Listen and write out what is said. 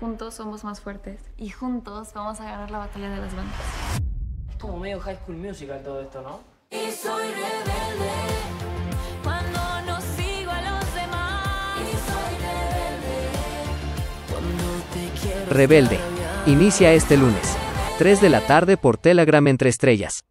juntos somos más fuertes y juntos vamos a ganar la batalla de las bandas. Es como medio High School Musical todo esto, ¿no? Y soy rebelde. Y soy rebelde cuando te quiero. Rebelde. Inicia este lunes. 3 de la tarde por Telegram entre estrellas.